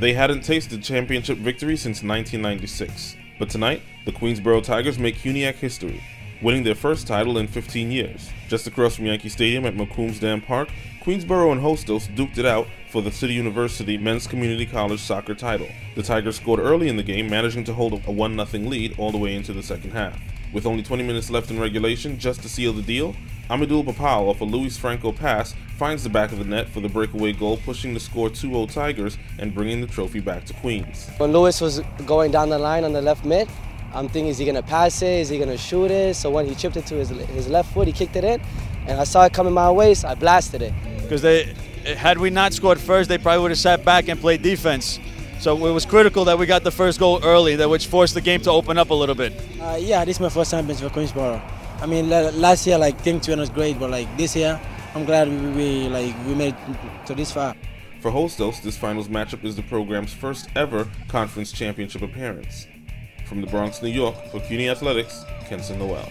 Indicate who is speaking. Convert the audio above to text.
Speaker 1: They hadn't tasted championship victory since 1996, but tonight, the Queensborough Tigers make CUNYAC history, winning their first title in 15 years. Just across from Yankee Stadium at Macombs Dam Park, Queensborough and Hostos duked it out for the City University Men's Community College soccer title. The Tigers scored early in the game, managing to hold a 1-0 lead all the way into the second half. With only 20 minutes left in regulation just to seal the deal, Amadou Papal off a Luis Franco pass finds the back of the net for the breakaway goal, pushing the score 2-0 Tigers and bringing the trophy back to Queens.
Speaker 2: When Luis was going down the line on the left mid, I'm thinking, is he going to pass it? Is he going to shoot it? So when he chipped it to his, his left foot, he kicked it in, and I saw it coming my way, so I blasted it.
Speaker 3: Because they, had we not scored first, they probably would have sat back and played defense. So it was critical that we got the first goal early, that which forced the game to open up a little bit.
Speaker 4: Uh, yeah, this is my first time for Queensborough. I mean, last year, like, Team Twin was great, but, like, this year, I'm glad we, we like, we made to this far.
Speaker 1: For Hostos, this finals matchup is the program's first ever conference championship appearance. From the Bronx, New York, for CUNY Athletics, Kenson Noel.